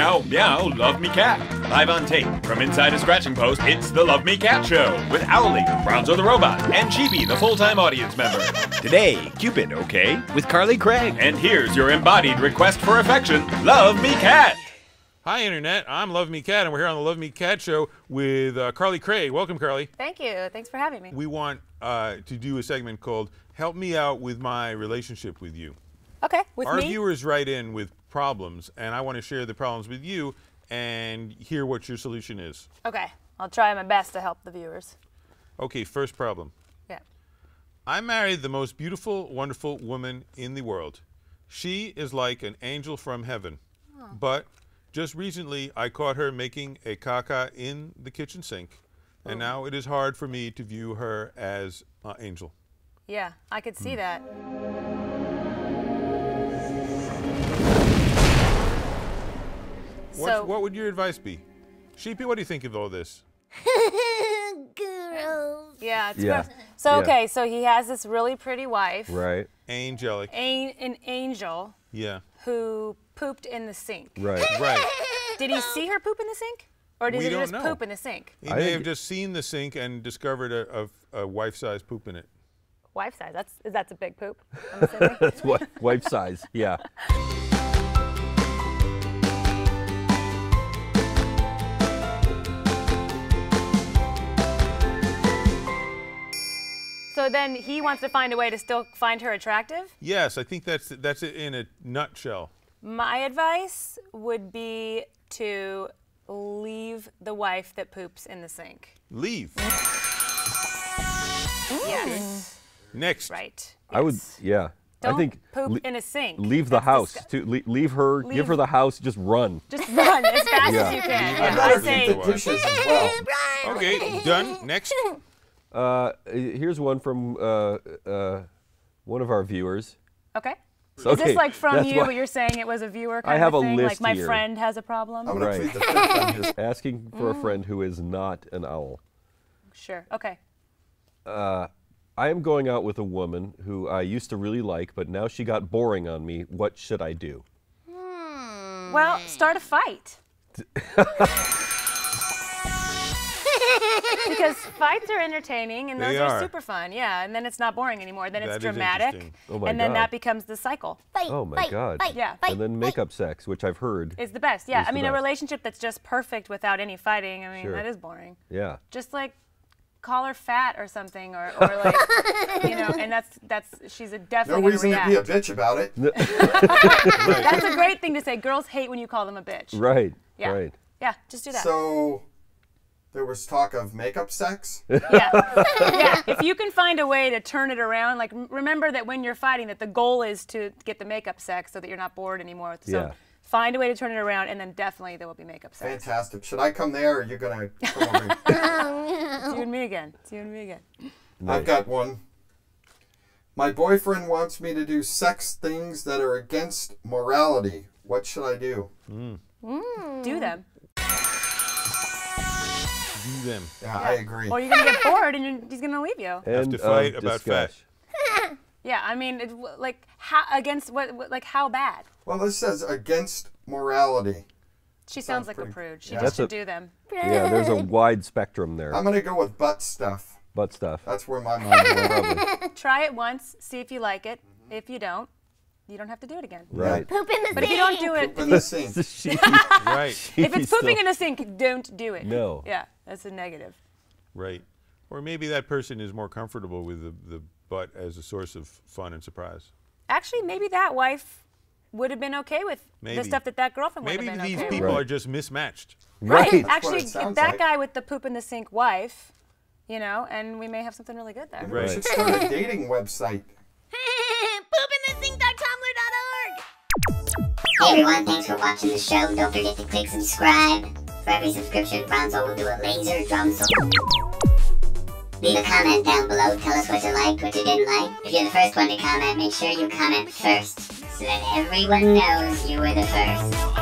Meow, meow, love me cat. Live on tape from inside a scratching post, it's the Love Me Cat Show with Owly, Bronzo the Robot, and Sheepy, the full time audience member. Today, Cupid, okay? With Carly Craig. And here's your embodied request for affection Love Me Cat. Hi, Internet. I'm Love Me Cat, and we're here on the Love Me Cat Show with uh, Carly Craig. Welcome, Carly. Thank you. Thanks for having me. We want uh, to do a segment called Help Me Out with My Relationship with You. Okay, with Our me. viewers write in with problems, and I want to share the problems with you and hear what your solution is. Okay, I'll try my best to help the viewers. Okay, first problem. Yeah. I married the most beautiful, wonderful woman in the world. She is like an angel from heaven. But just recently, I caught her making a caca in the kitchen sink, and now it is hard for me to view her as an angel. Yeah, I could Hmm. see that. What, So- what would your advice be? Sheepy, what do you think of all this? Yeah, it's Yeah. gross. So Yeah. okay, so he has this really pretty wife, Right. Angelic. a- an angel Yeah. who pooped in the sink. Right. Right. Did he see her poop in the sink, or did We he just know. poop in the sink? He I may have just seen the sink and discovered a, a, a wife-sized poop in it. Wife size. That's that's a big poop. I'm assuming. That's what wife size. Yeah. so then he wants to find a way to still find her attractive. Yes, I think that's that's it in a nutshell. My advice would be to leave the wife that poops in the sink. Leave. Yes. Next. Right. I would. Yeah. Don't I think poop le- in a sink. leave the That's house. disgu- To le- leave her. Leave- Give her the house. Just run. Just run as fast Yeah. as you can. Yeah, the I say the dishes as well. Okay, done. Next. Uh, here's one from uh, uh, one of our viewers. okay. So, Is this like from that's you, but you're saying it was a viewer kind I have of a thing? list like my here. friend has a problem? I'm Right. plead the fifth on his asking for Mm. a friend who is not an owl. Sure. Okay. I am going out with a woman who I used to really like, but now she got boring on me. What should I do? Hmm. Well, start a fight. because fights are entertaining and They those are. are. super fun. Yeah, and then it's not boring anymore. Then That it's dramatic. Oh my and then God. that becomes the cycle. Fight, Oh my God. Fight, Yeah. And then makeup sex, which I've heard. Is the best. Yeah. I the mean, a relationship that's just perfect without any fighting, I mean, Sure. that is boring. Yeah. Just like call her fat or something or, or like you know and that's that's she's a No definitely gonna reason to be a bitch about it. That's a great thing to say. Girls hate when you call them a bitch. Right. Yeah. Right. Yeah, just do that. So there was talk of makeup sex. yeah. yeah. If you can find a way to turn it around, like remember that when you're fighting, that the goal is to get the makeup sex so that you're not bored anymore. So Yeah. Find a way to turn it around, and then definitely there will be makeup sex. Fantastic. Should I come there or you're you gonna come over? Oh, it's you and me again. It's you and me again. I've got one. My boyfriend wants me to do sex things that are against morality. What should I do? Mm. Mm. Do them. Do them. Yeah, I agree. Or you're gonna get bored, and you're, he's gonna leave you. End to fight of about fat. Discuss. Yeah. I mean, it, like how against what, what? Like how bad? Well, this says against morality. She sounds Sounds like a prude. She yeah. just should a- do them. Yeah, there's a wide spectrum there. I'm gonna go with butt stuff. Butt stuff. That's where my mind went. Probably. Try it once, see if you like it. If you don't, you don't have to do it again. Right. Poop in the But if you don't do it, In the sink. She- Right. if it's still- pooping in a sink, don't do it. No. Yeah, that's a negative. Right. Or maybe that person is more comfortable with the, the butt as a source of fun and surprise. Actually, maybe that wife would have been okay with Maybe. the stuff that that girlfriend would Maybe have been Maybe these okay people with. are just mismatched. Right. Right. Actually, that like. guy with the poop in the sink wife, you know, and we may have something really good there. Right. We Right. should start a dating website. Poopinthesink.tumblr.org. Hey everyone, thanks for watching the show. Don't forget to click subscribe. For every subscription, Bronzo will do a laser drum solo. Leave a comment down below. Tell us what you liked, what you didn't like. If you're the first one to comment, make sure you comment first so that everyone knows you were the first.